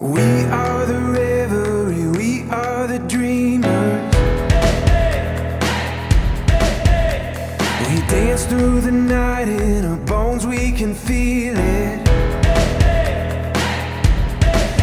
We are the reverie, we are the dreamers. We dance through the night in our bones, we can feel it.